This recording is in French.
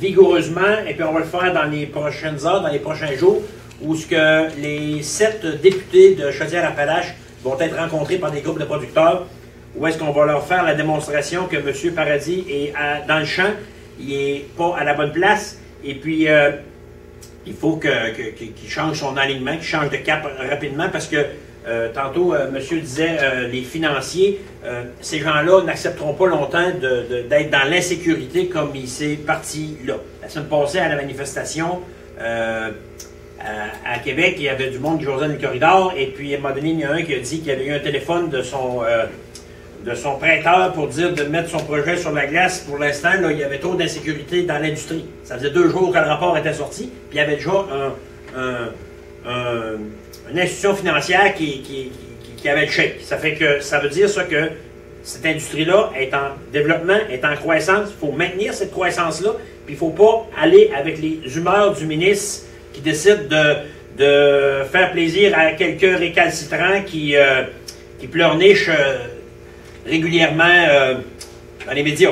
vigoureusement, et puis on va le faire dans les prochaines heures, dans les prochains jours, où ce que les sept députés de Chaudière-Appalaches vont être rencontrés par des groupes de producteurs, où est-ce qu'on va leur faire la démonstration que M. Paradis est dans le champ, il n'est pas à la bonne place, et puis euh, il faut qu'il change son alignement, qu'il change de cap rapidement, parce que euh, tantôt, euh, monsieur disait, les financiers, ces gens-là n'accepteront pas longtemps d'être dans l'insécurité comme il s'est parti là. La semaine passée, à la manifestation, à, Québec, il y avait du monde qui jouait dans le corridor, et puis à un donné, il y en a un qui a dit qu'il avait eu un téléphone de son, euh, de son prêteur pour dire de mettre son projet sur la glace. Pour l'instant, il y avait trop d'insécurité dans l'industrie. Ça faisait deux jours que le rapport était sorti, puis il y avait déjà une institution financière qui, avait le chèque. Ça fait que ça veut dire ça que cette industrie-là est en développement, est en croissance. Il faut maintenir cette croissance-là, puis il ne faut pas aller avec les humeurs du ministre qui décide de, faire plaisir à quelques récalcitrants qui, euh, qui pleurnichent euh, régulièrement euh, dans les médias.